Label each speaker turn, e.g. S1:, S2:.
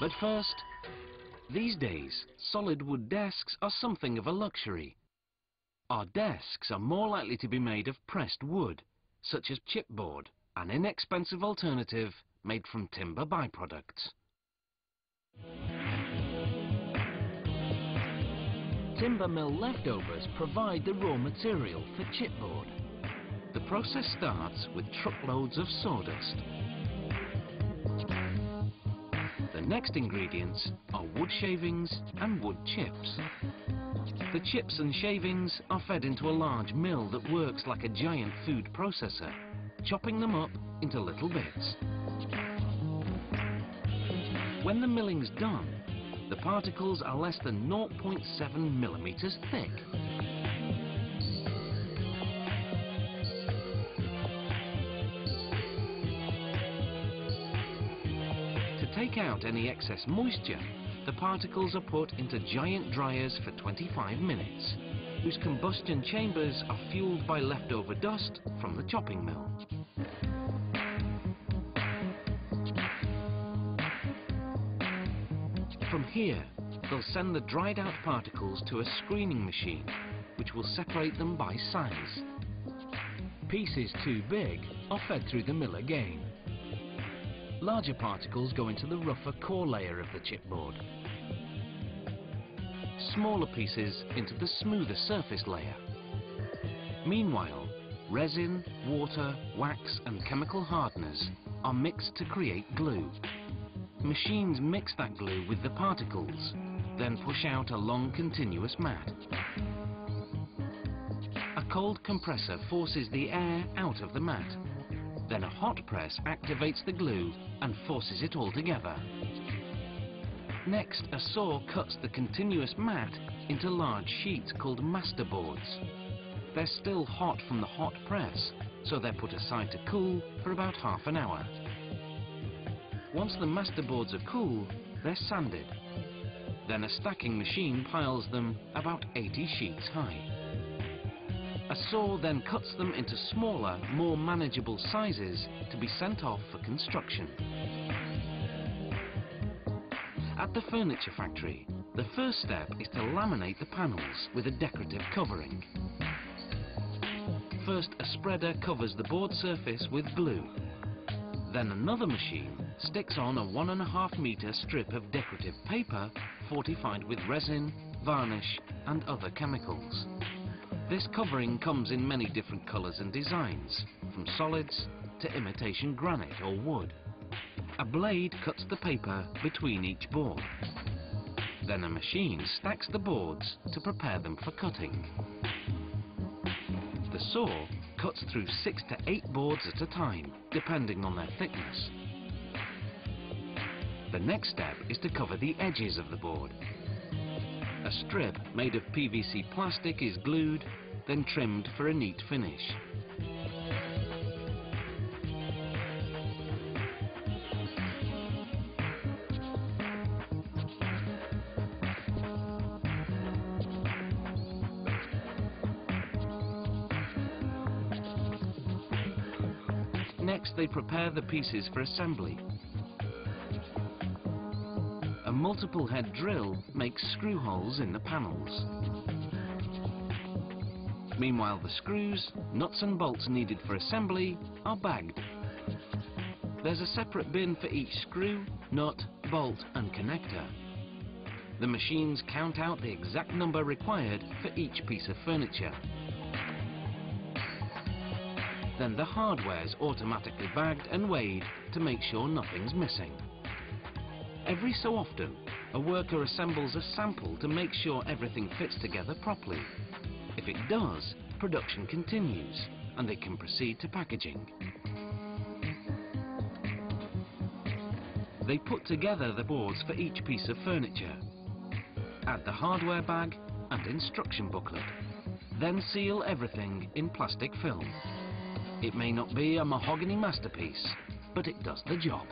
S1: But first, these days, solid wood desks are something of a luxury. Our desks are more likely to be made of pressed wood, such as chipboard, an inexpensive alternative made from timber byproducts. Timber mill leftovers provide the raw material for chipboard. The process starts with truckloads of sawdust. Next ingredients are wood shavings and wood chips. The chips and shavings are fed into a large mill that works like a giant food processor, chopping them up into little bits. When the milling's done, the particles are less than 0.7 millimeters thick. Take out any excess moisture, the particles are put into giant dryers for 25 minutes, whose combustion chambers are fueled by leftover dust from the chopping mill. From here, they'll send the dried out particles to a screening machine, which will separate them by size. Pieces too big are fed through the mill again. Larger particles go into the rougher core layer of the chipboard. Smaller pieces into the smoother surface layer. Meanwhile, resin, water, wax and chemical hardeners are mixed to create glue. Machines mix that glue with the particles, then push out a long continuous mat. A cold compressor forces the air out of the mat. Then a hot press activates the glue and forces it all together. Next, a saw cuts the continuous mat into large sheets called masterboards. They're still hot from the hot press, so they're put aside to cool for about half an hour. Once the masterboards are cool, they're sanded. Then a stacking machine piles them about 80 sheets high. A saw then cuts them into smaller, more manageable sizes to be sent off for construction. At the furniture factory, the first step is to laminate the panels with a decorative covering. First, a spreader covers the board surface with glue. Then another machine sticks on a one and a half meter strip of decorative paper fortified with resin, varnish and other chemicals. This covering comes in many different colours and designs, from solids to imitation granite or wood. A blade cuts the paper between each board. Then a machine stacks the boards to prepare them for cutting. The saw cuts through six to eight boards at a time, depending on their thickness. The next step is to cover the edges of the board. A strip made of PVC plastic is glued, then trimmed for a neat finish. Next, they prepare the pieces for assembly. Multiple head drill makes screw holes in the panels. Meanwhile, the screws, nuts and bolts needed for assembly are bagged. There's a separate bin for each screw, nut, bolt and connector. The machines count out the exact number required for each piece of furniture. Then the hardware is automatically bagged and weighed to make sure nothing's missing. Every so often, a worker assembles a sample to make sure everything fits together properly. If it does, production continues and they can proceed to packaging. They put together the boards for each piece of furniture, add the hardware bag and instruction booklet, then seal everything in plastic film. It may not be a mahogany masterpiece, but it does the job.